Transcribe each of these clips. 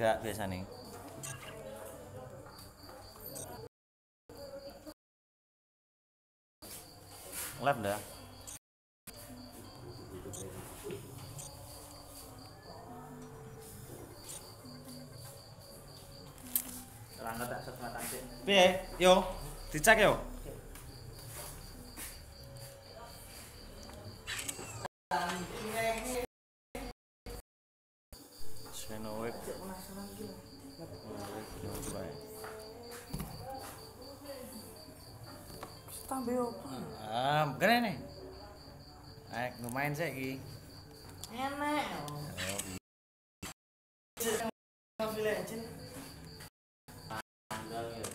Gak biasa nih. Lab dah. Rangga tak sesuatu sih. Piye? Yo, dicek yo. Senoweek. Tambah apa? Ah, kene nih. Ayo lumayan sih iki. Enak. Mobile Legend. Tanggal ya.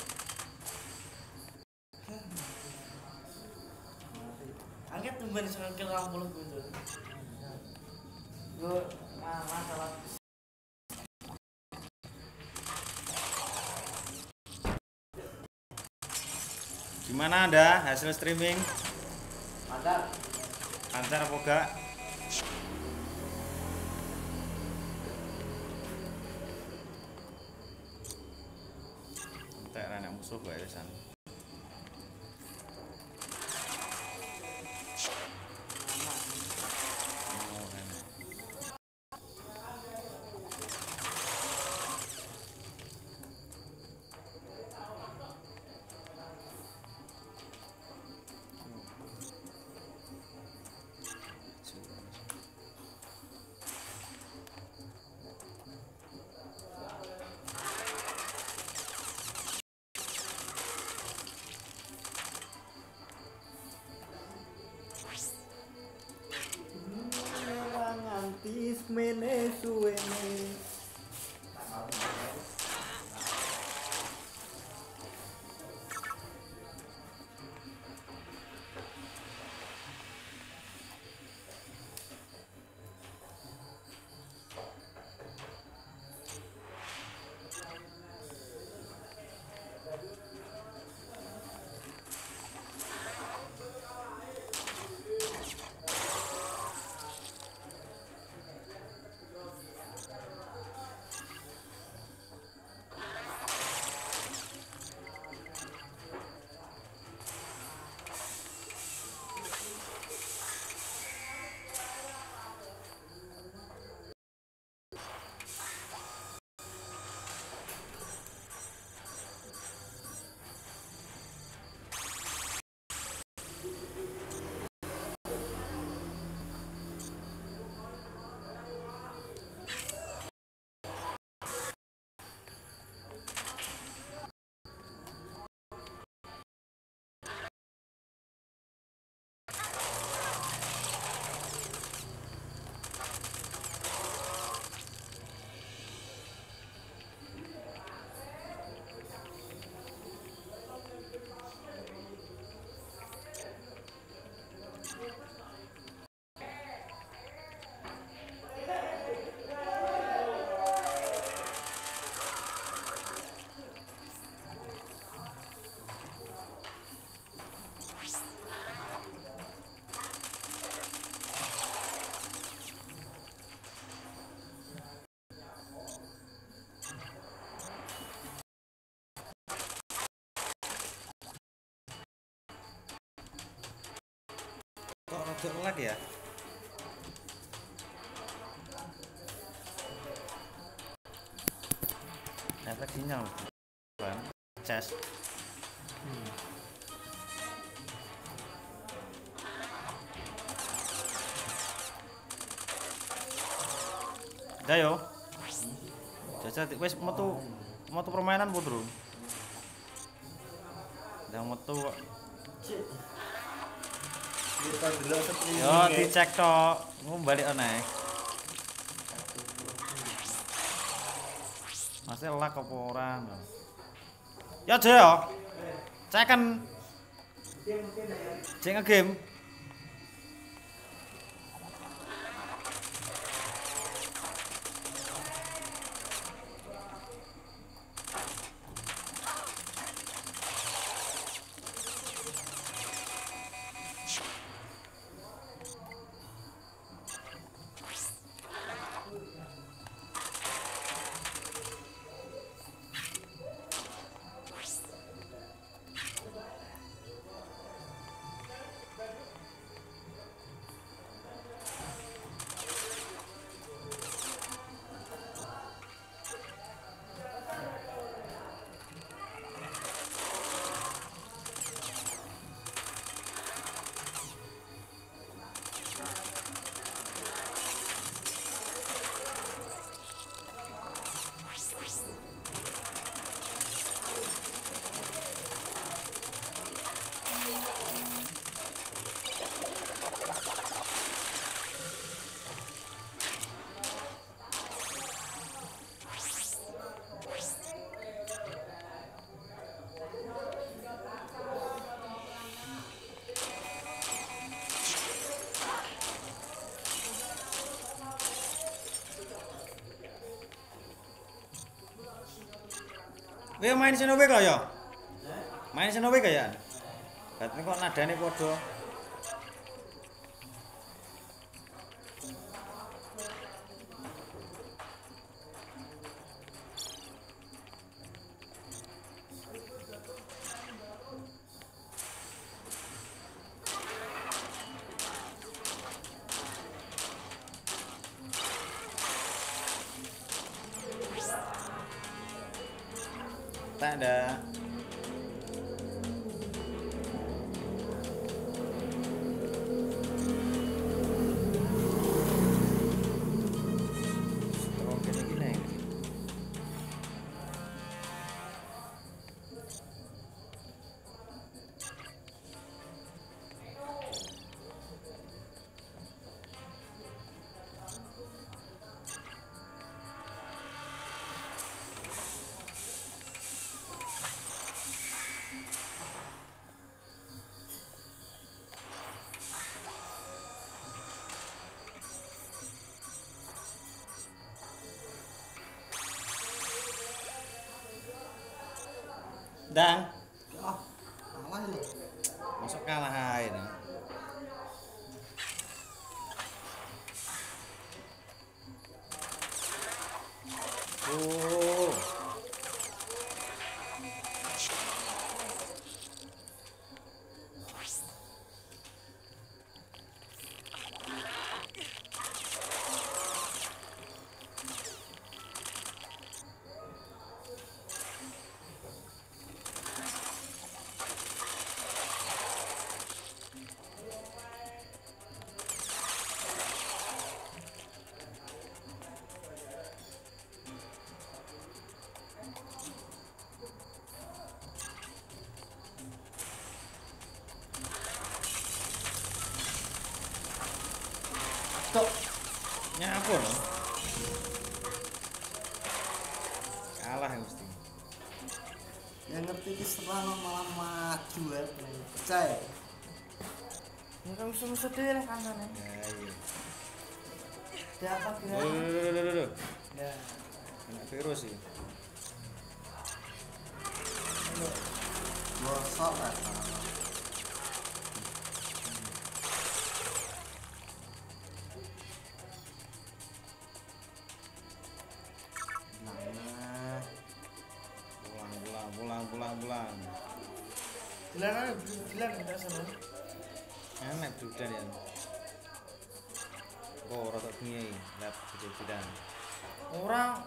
Angkat tumben sekali rampul. Gue masalah Gimana Anda hasil streaming? mantap. Lancar apa gak? Entek ra nek musuh gak irisan. Oh, me le sueño. Lag ya? Efek sinyal. Kan? Cas. Udah yo. Jajal wis metu metu permainan po, Bro. Udah metu kok. Yo dicek tok. Mau balik aneh. Masih lag apa ora? Ya aja ya. Cek kan Ayo main sinowe kok ya. Main sinowe kayaan. Katene kok nadane padha. Ada. Dang, Ah, kalah ya. masuk kalah No. Kalah mesti. Yang ngerti ki serana malah maju ya. Percaya. Ya kan musuh-musuh dhewe lah kancane. Ya iya. Dia apa kira? Loh, loh, loh, loh, loh. Ya. Kena virus sih. Bosok lah. Dilan dilan kita sana. Enak dudan ya. Oh, rata bengi lab. Orang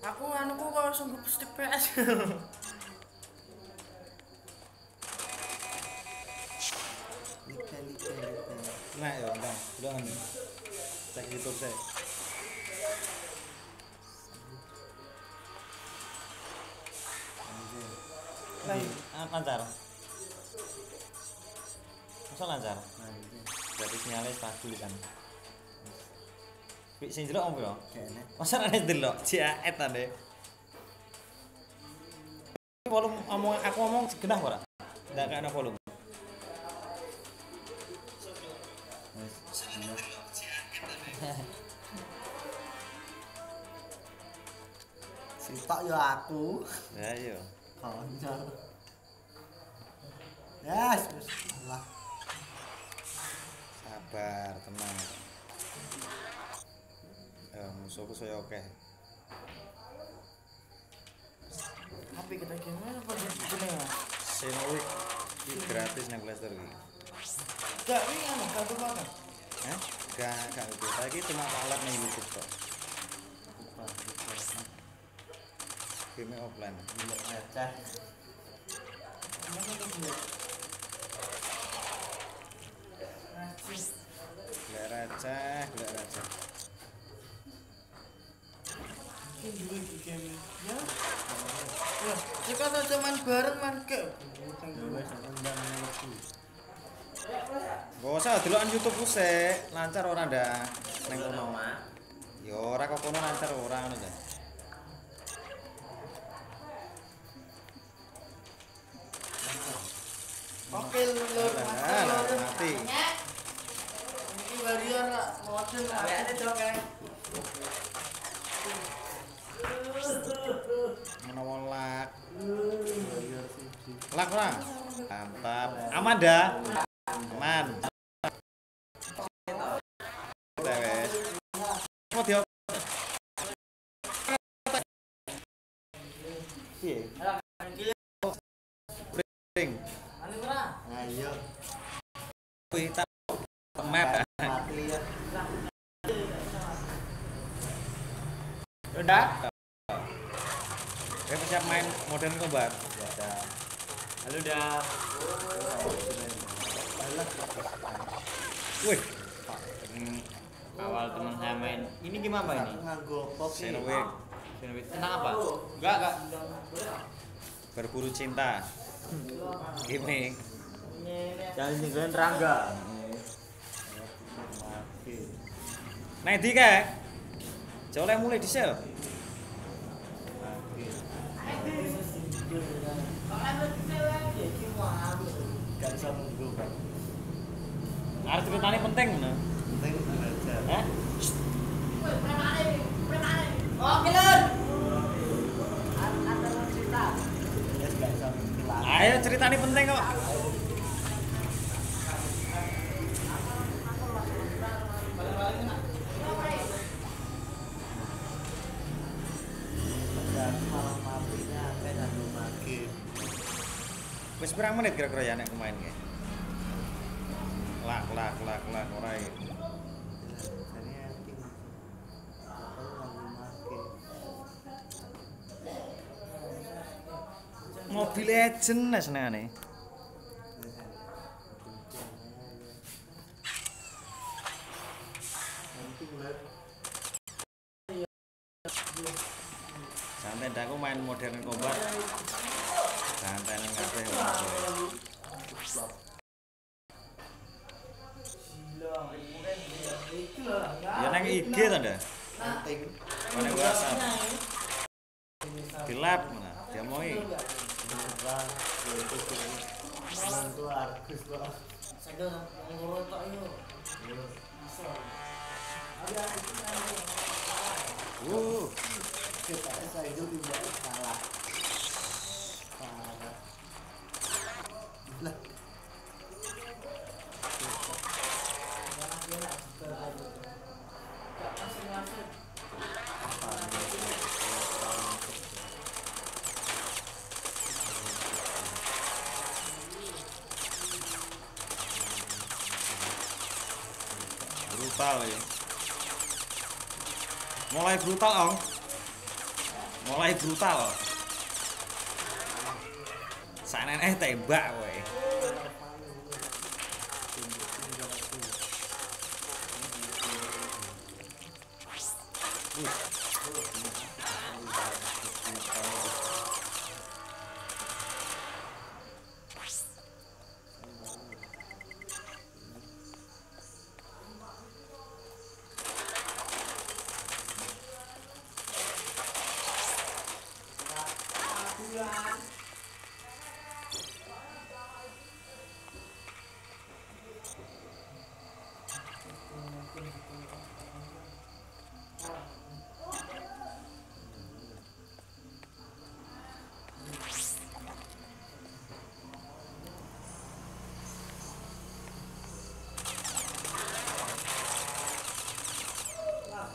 aku anuku kok sungguh stick PS. like like like. Nah, ya, entar. Udah kan. Cek YouTube saya. Ah, lancar. Masa lancar? Anjir. Berarti sinyalnya stabil kan. Wih, sing jelek apa ya? Masa ane delok ciaet ane. Volume ngomong aku ngomong genah ora? Ndak kena volume. Sitok yo aku. Ya iya. Konyol. Yes, Allah. Sabar, tenang. Ya, musuhku saya oke. Tapi kita gimana apa gini ya? Senowik iki gratis nang Play Store iki. Gak ini anu, kartu makan. Hah? Gak, gak itu. Saiki cuma alat nang YouTube kok. Game offline. Gila ngeceh. Glek receh, receh. Ini di game. Ya. Cuman bareng man ke. Gak usah delokan YouTube sik, lancar ora ndak ning kono. Ya ora kok kono lancar ora ngono ya. Oke, lur. Ah, lah, mati. Ini warrior lah, model lah. Ada coba Menawa lak. Bayar ora? Mantap. Aman dah. Aman. Ring. Udah. Saya siap main modern combat. Halo dah. Wih, Hmm, awal teman saya main. Ini gimana ini? Nganggo apa ki? Xenowick Xenoblade. Tentang apa? Enggak, enggak. berburu cinta. Gini. Jangan tinggalin Rangga. Nah, di kae. Joleh mulai dhisik. Mati. Bisa nunggu kan. Arep ceritane penting ngono. Penting bisa nunggu lah. Ayo ceritane penting kok. Wis pirang menit kira-kira ya nek main kae? Lak lak lak lak ora ya. Nganggo magib? Mobile Legend lah senengane. Penting lah. Santai dah aku main modern combat. Santai nang kabeh. Ya nang IG ta ndak? Penting. Mana WhatsApp. Di lab mana? Dia mau i. Beneran. Ya itu sih. Mantu Argus kok. Uh, Kita saya itu tidak salah. Parah. Lah. Brutal ya. Mulai brutal, Ong. Mulai brutal. Sanenek tembak kowe.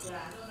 Gracias.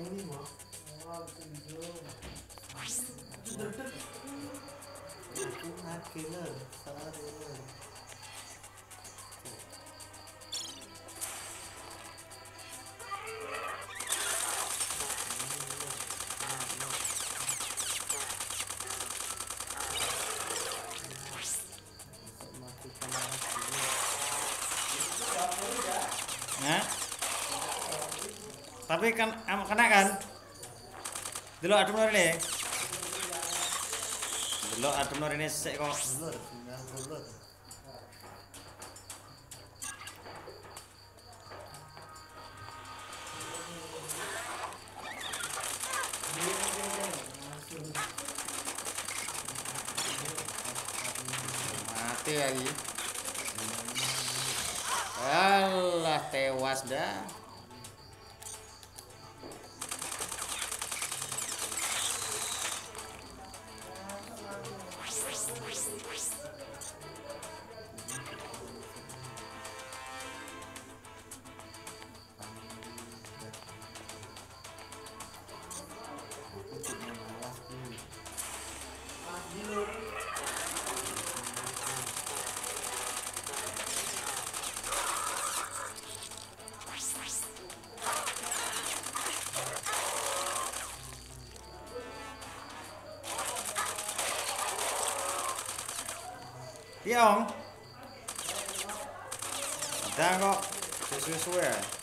Killer, killer. kena kan? Dulu adem nori nih. Dulu adem nori nih sik kok. Mati lagi. Allah tewas dah. Tiong. Dango. This is where.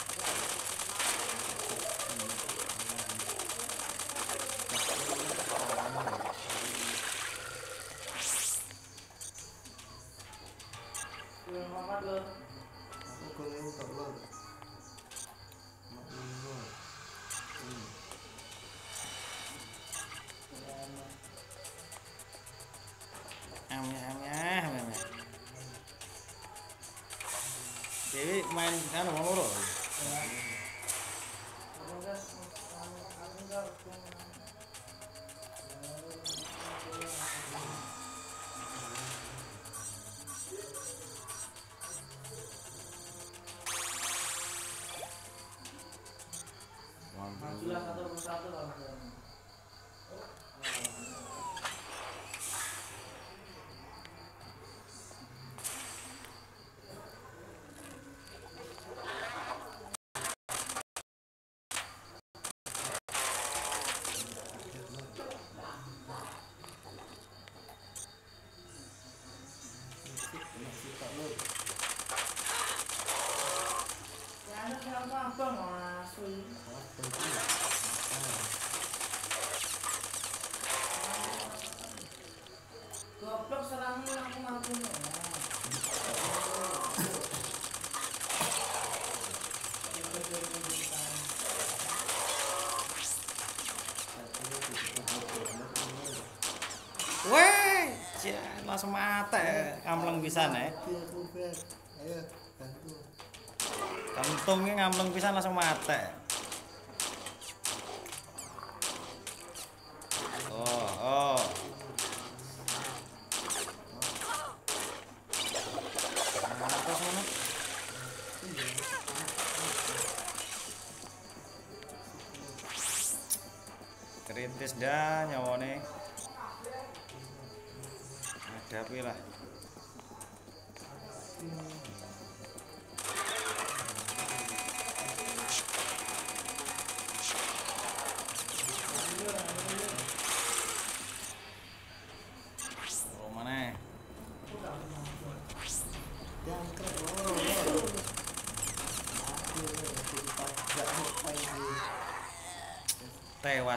koi salad koi langsung mata ya, ngamleng pisan ya. ya, ngamleng pisan langsung mata.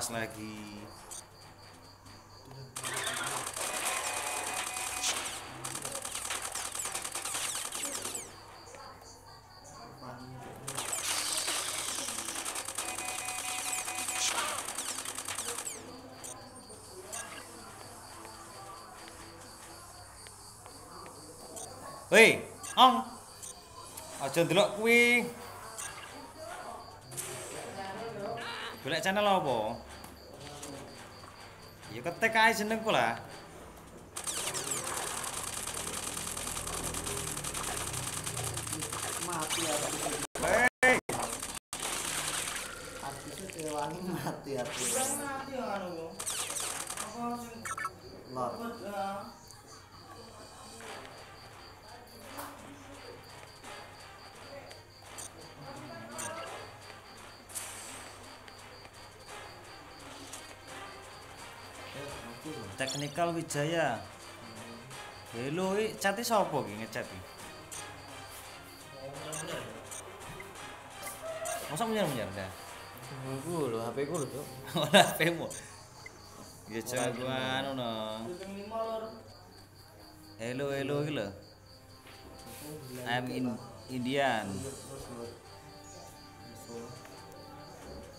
panas lagi Hei, ong. Aja dulu, kuwi. boleh channel apa? Ya ketik ae jenengku lah. mati artisnya Hei, kewangi mati artisnya Teknikal Wijaya. Hello, iki chat sapa iki ngechat iki? Masa munyar-munyar dah? Iku lho, HP ku lho, Cuk. Ora HP-mu. Ya jagoan ngono. Lor. Hello, hello iki lho. I'm in Indian.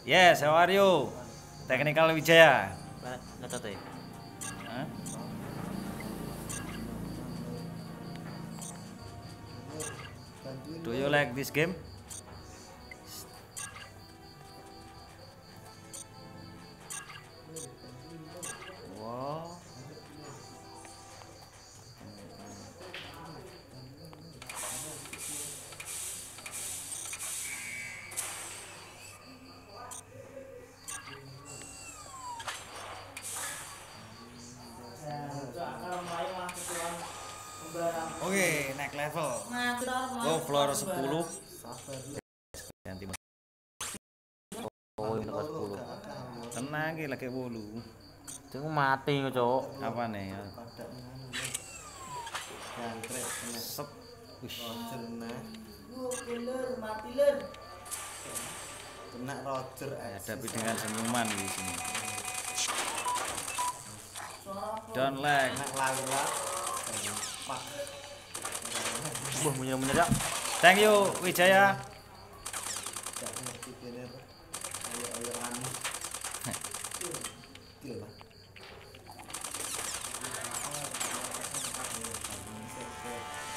Yes, how are you? Teknikal Wijaya. Ngecat Do you like this game? Oke, naik level. Nah, Go floor 10. sabar Ganti. Oh, ini kelas 10. Tenang iki lagi bolu. Cuk mati kok, Cuk. Apa nih? nganu jangkrik Sep. Gue killer, mati ler. kena Roger Hadapi dengan senyuman di sini. Don't like. kena Laura pak Wah, munyar-munyar, Cak. Thank you Wijaya.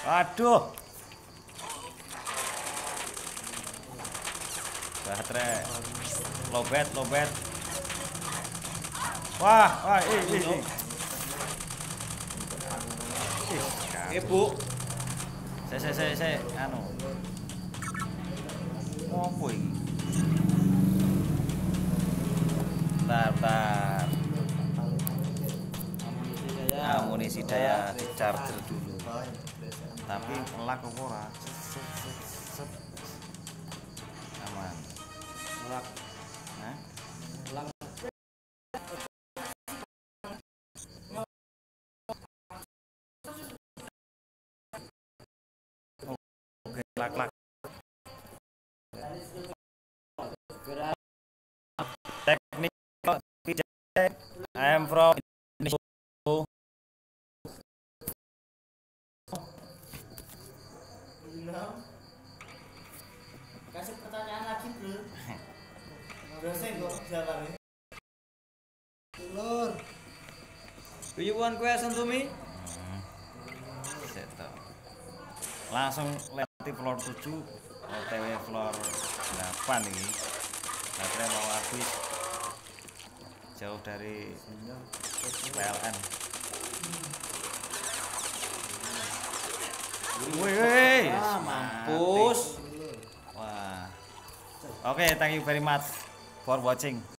Waduh. Baterai. Lobet, lobet. Wah, wah, ih, ih, Ibu, Saya, saya, saya, saya, anu. Mau apa ini? Bentar, bentar. Amunisi daya di charger dulu. Tapi melak apa ora? Technical feedback. I am from. Kasih pertanyaan lagi, kok. Do you want question to me? Seto. Langsung lewati floor 7 OTW floor 8 ini. Baterai mau habis jauh dari PLN. Wih, Ah, mampus. Wah. Oke, thank you very much for watching.